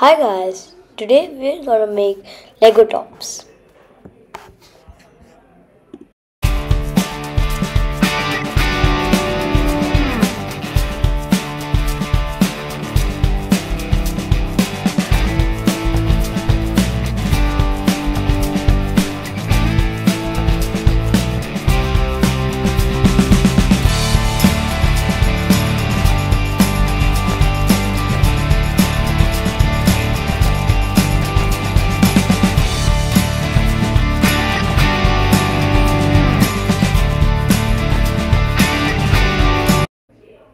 Hi guys, today we're gonna make Lego tops.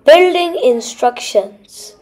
Building instructions.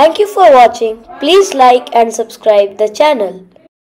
Thank you for watching. Please like and subscribe the channel.